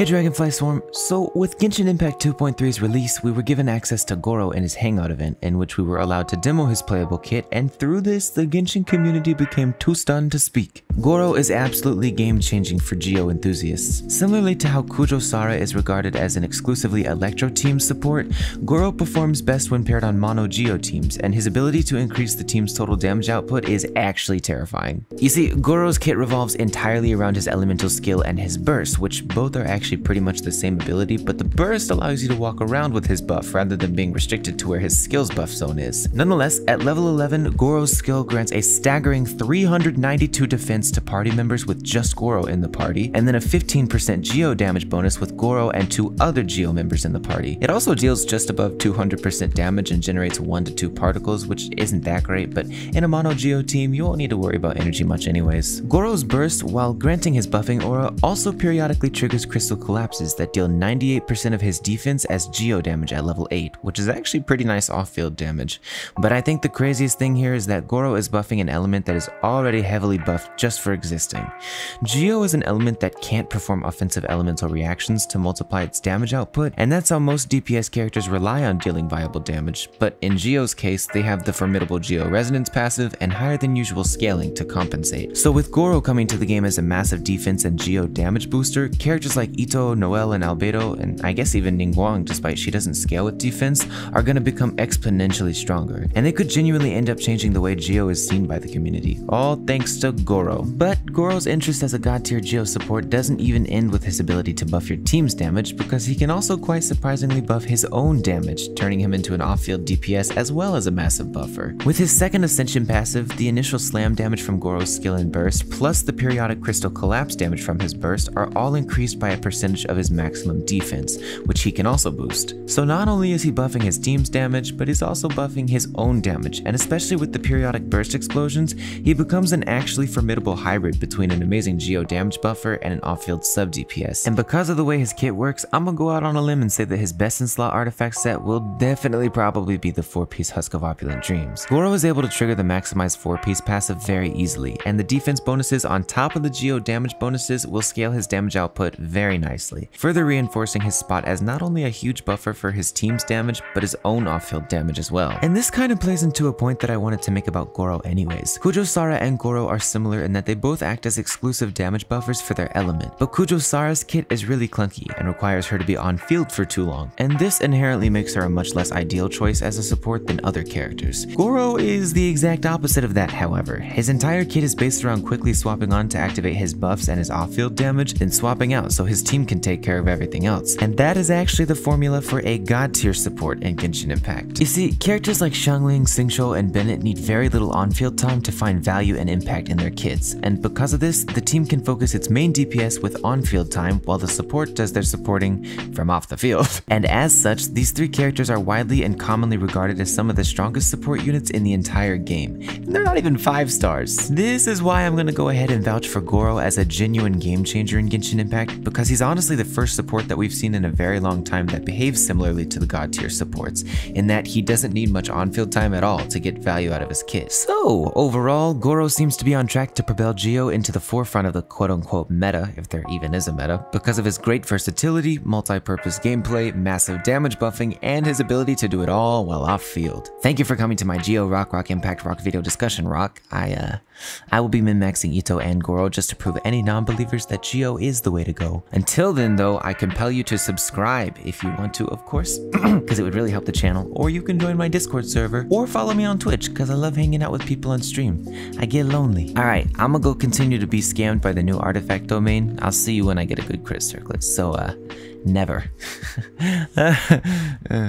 Hey Dragonfly Swarm, so with Genshin Impact 2.3's release, we were given access to Gorou in his Hangout event, in which we were allowed to demo his playable kit, and through this, the Genshin community became too stunned to speak. Gorou is absolutely game-changing for Geo enthusiasts. Similarly to how Kujou Sara is regarded as an exclusively Electro team support, Gorou performs best when paired on Mono Geo teams, and his ability to increase the team's total damage output is actually terrifying. You see, Gorou's kit revolves entirely around his elemental skill and his burst, which both are actually pretty much the same ability, but the burst allows you to walk around with his buff rather than being restricted to where his skills buff zone is. Nonetheless, at level 11, Gorou's skill grants a staggering 392 defense to party members with just Gorou in the party, and then a 15% Geo damage bonus with Gorou and two other Geo members in the party. It also deals just above 200% damage and generates 1 to 2 particles, which isn't that great, but in a mono Geo team, you won't need to worry about energy much anyways. Gorou's burst, while granting his buffing aura, also periodically triggers crystal collapses that deal 98% of his defense as geo damage at level 8, which is actually pretty nice off-field damage. But I think the craziest thing here is that Gorou is buffing an element that is already heavily buffed just for existing. Geo is an element that can't perform offensive elemental reactions to multiply its damage output, and that's how most DPS characters rely on dealing viable damage, but in Geo's case, they have the formidable Geo Resonance passive and higher than usual scaling to compensate. So with Gorou coming to the game as a massive defense and Geo damage booster, characters like Itto, Noelle, and Albedo, and I guess even Ningguang, despite she doesn't scale with defense, are going to become exponentially stronger. And they could genuinely end up changing the way Geo is seen by the community, all thanks to Gorou. But Gorou's interest as a god tier Geo support doesn't even end with his ability to buff your team's damage, because he can also quite surprisingly buff his own damage, turning him into an off-field DPS as well as a massive buffer. With his second Ascension passive, the initial slam damage from Gorou's skill and burst, plus the periodic crystal collapse damage from his burst are all increased by a percentage of his maximum defense, which he can also boost. So not only is he buffing his team's damage, but he's also buffing his own damage, and especially with the periodic burst explosions, he becomes an actually formidable hybrid between an amazing geo damage buffer and an off-field sub DPS. And because of the way his kit works, I'm gonna go out on a limb and say that his best in slot artifact set will definitely probably be the 4-piece Husk of Opulent Dreams. Gorou is able to trigger the maximized 4-piece passive very easily, and the defense bonuses on top of the geo damage bonuses will scale his damage output very nicely, further reinforcing his spot as not only a huge buffer for his team's damage, but his own off-field damage as well. And this kind of plays into a point that I wanted to make about Gorou anyways. Kujou Sara and Gorou are similar in that they both act as exclusive damage buffers for their element, but Kujou Sara's kit is really clunky and requires her to be on field for too long, and this inherently makes her a much less ideal choice as a support than other characters. Gorou is the exact opposite of that however. His entire kit is based around quickly swapping on to activate his buffs and his off-field damage, then swapping out so his team can take care of everything else. And that is actually the formula for a god tier support in Genshin Impact. You see, characters like Xiangling, Xingqiu, and Bennett need very little on-field time to find value and impact in their kits, and because of this, the team can focus its main DPS with on-field time while the support does their supporting from off the field. And as such, these three characters are widely and commonly regarded as some of the strongest support units in the entire game. And they're not even 5 stars. This is why I'm gonna go ahead and vouch for Gorou as a genuine game changer in Genshin Impact, because he's honestly the first support that we've seen in a very long time that behaves similarly to the god tier supports, in that he doesn't need much on-field time at all to get value out of his kit. So, overall, Gorou seems to be on track to propel Geo into the forefront of the quote-unquote meta, if there even is a meta, because of his great versatility, multi-purpose gameplay, massive damage buffing, and his ability to do it all while off-field. Thank you for coming to my Geo Rock Rock Impact Rock video discussion, Rock. I, uh, I will be min-maxing Itto and Gorou just to prove any non-believers that Geo is the way to go. Until then though, I compel you to subscribe if you want to, of course, because it would really help the channel, or you can join my Discord server, or follow me on Twitch, because I love hanging out with people on stream. I get lonely. Alright, I'm gonna go continue to be scammed by the new artifact domain. I'll see you when I get a good crit circlet, so uh, never.